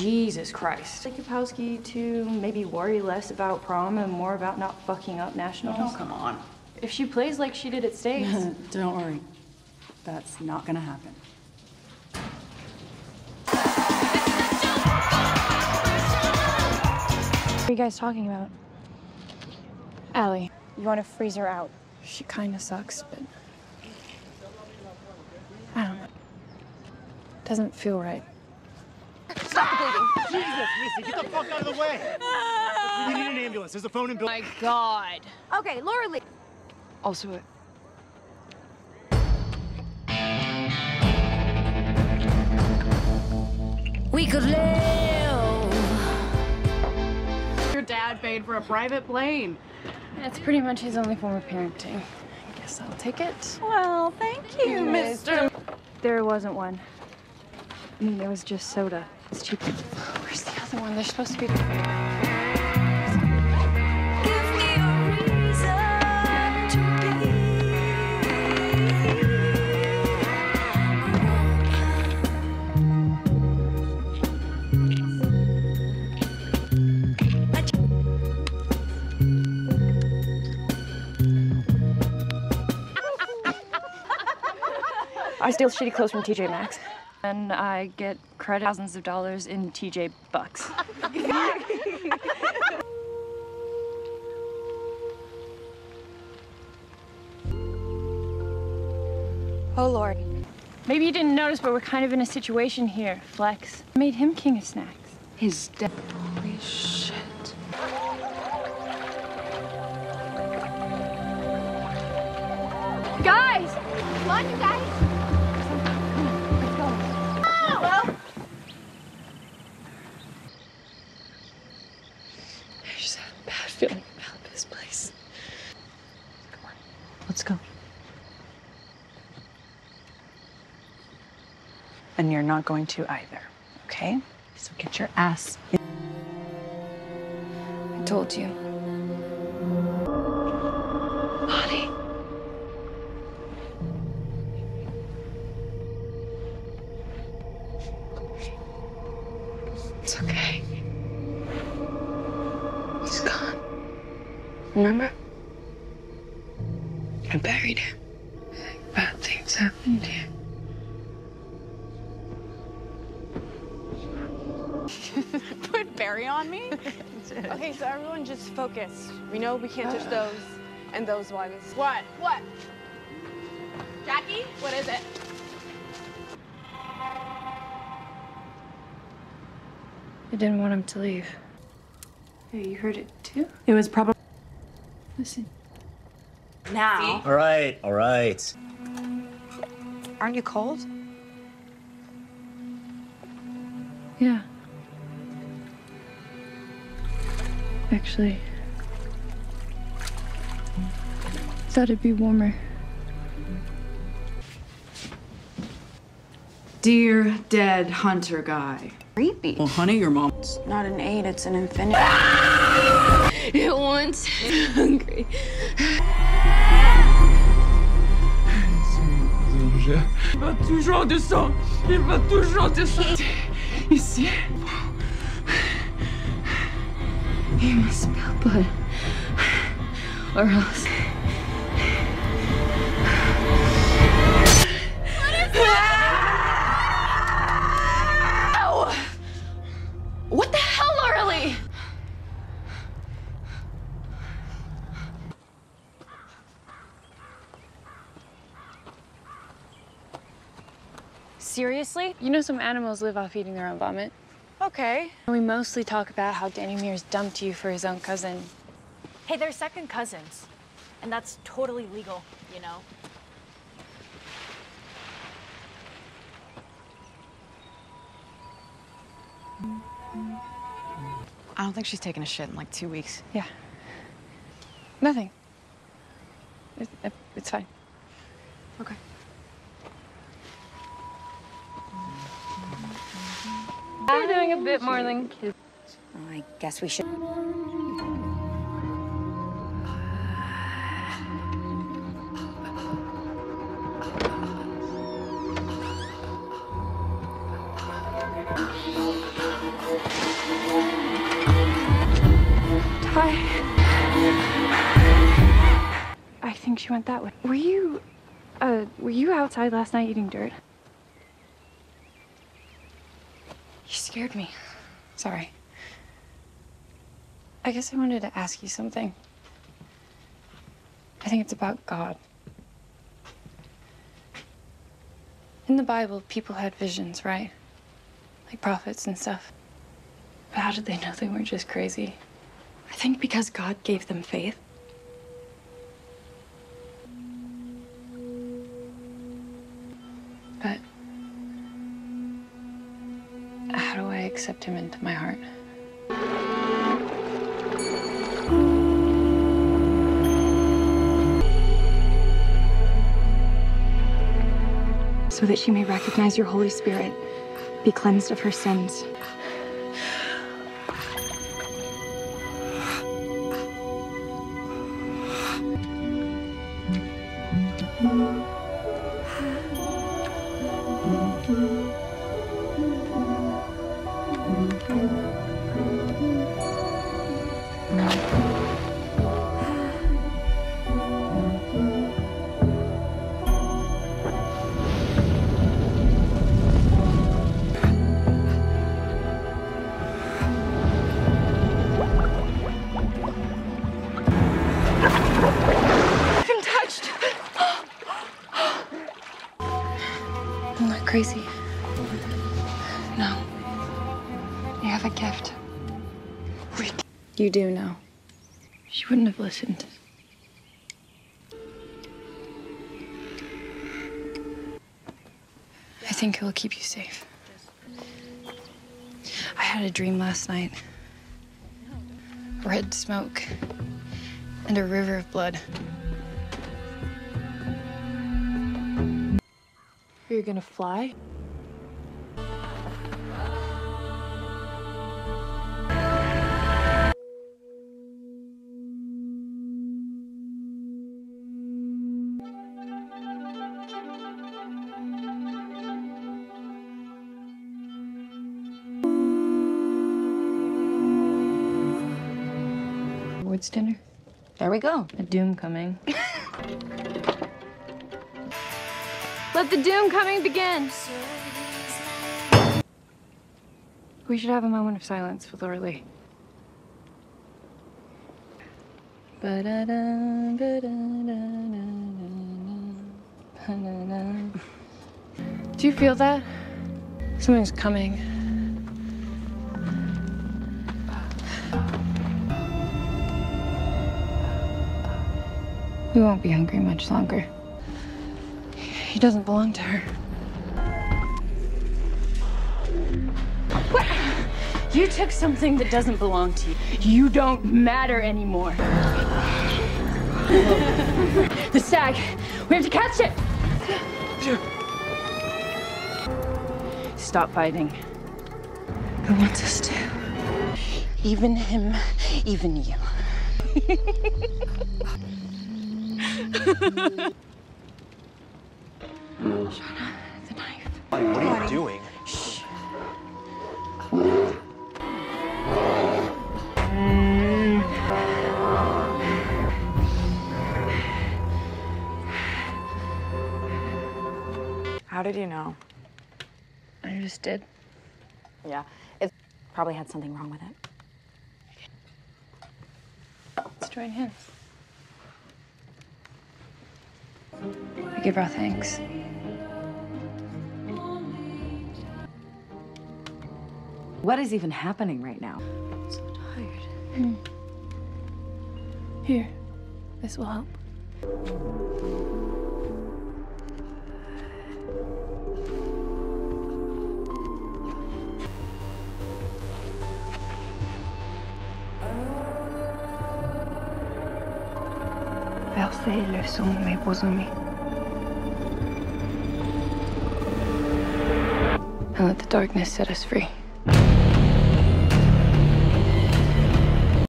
Jesus Christ. Yakupowski to maybe worry less about prom and more about not fucking up nationals. Oh, come on. If she plays like she did at States. Don't worry. That's not gonna happen. What are you guys talking about? Allie, you want to freeze her out. She kind of sucks, but I don't know. Doesn't feel right. Stop the bleeding. Jesus, Misty, get the fuck out of the way. We need an ambulance. There's a phone in Bill. My God. Okay, Laura Lee. Also, it. We could live. Your dad paid for a private plane. that's pretty much his only form of parenting. I guess I'll take it. Well, thank you, Mr. There wasn't one. I mean, it was just soda. It's cheap. Where's the other one? They're supposed to be. I steal shitty clothes from TJ Maxx. And I get credit thousands of dollars in TJ bucks. Oh, Lord. Maybe you didn't notice, but we're kind of in a situation here, Flex. I made him king of snacks. His dad. Holy shit. Guys! Come on, you guys. And you're not going to either, okay? So get your ass in. I told you. Honey. It's okay. He's gone. Remember? I buried him. Bad things happened to you. On me? okay, so everyone just focus. We know we can't touch those and those ones. What? What? Jackie? What is it? I didn't want him to leave. Hey, you heard it too? It was probably. Listen. Now. All right, all right. Aren't you cold? Yeah. Actually, thought it'd be warmer. Dear dead hunter guy. Creepy. Well, honey, your mom's. Not an eight, it's an infinity. It wants hungry. Il va toujours descendre. Il va toujours descendre. Ici. You must smell blood. Or else. What the hell, Laura Lee? Seriously? You know some animals live off eating their own vomit. Okay. We mostly talk about how Danny Mears dumped you for his own cousin. Hey, they're second cousins. And that's totally legal, you know? I don't think she's taken a shit in like two weeks. Yeah. Nothing. It, it, it's fine. Okay. We're doing a bit more than kids. Oh, I guess we should. Tai. I think she went that way. Were you, uh, were you outside last night eating dirt? You scared me. Sorry. I guess I wanted to ask you something. I think it's about God. In the Bible, people had visions, right? Like prophets and stuff. But how did they know they weren't just crazy? I think because God gave them faith. Accept him into my heart? So that she may recognize your Holy Spirit, be cleansed of her sins. I've crazy. No. You have a gift. You do know. She wouldn't have listened. I think it will keep you safe. I had a dream last night. Red smoke and a river of blood. Are you gonna fly? Woods dinner. There we go. A doom coming. Let the doom coming begin. We should have a moment of silence with Laura Lee. Do you feel that? Something's coming. We won't be hungry much longer. He doesn't belong to her. What? You took something that doesn't belong to you. You don't matter anymore. the stag. We have to catch it. Stop fighting. Who wants us to? Even him, even you. Shauna, the knife. What are you doing? How did you know? I just did. Yeah, it probably had something wrong with it. Let's join hands. We give our thanks. What is even happening right now? I'm so tired. Hmm. Here, this will help. Versez le mes beaux amis. And let the darkness set us free.